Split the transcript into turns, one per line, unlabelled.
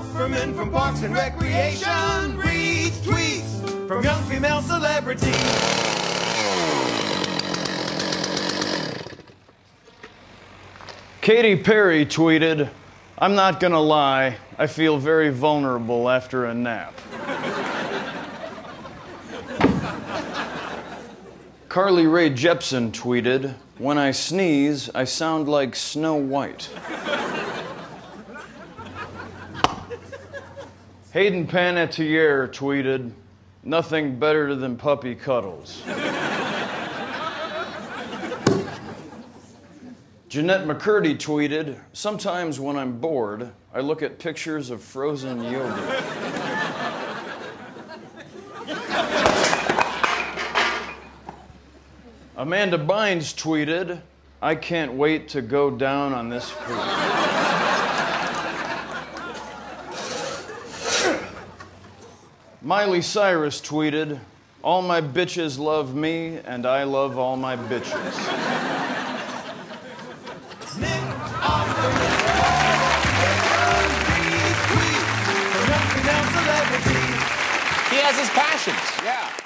Offerman from Parks and Recreation reads tweets from young female celebrities.
Katy Perry tweeted, I'm not gonna lie, I feel very vulnerable after a nap. Carly Rae Jepsen tweeted, When I sneeze, I sound like Snow White. Hayden Panettiere tweeted, Nothing better than puppy cuddles. Jennette McCurdy tweeted, Sometimes when I'm bored, I look at pictures of frozen yogurt. Amanda Bynes tweeted, I can't wait to go down on this food. Miley Cyrus tweeted, All my bitches love me, and I love all my bitches.
Nick Offerman reads tweets from young female celebrities.
He has his passions. Yeah.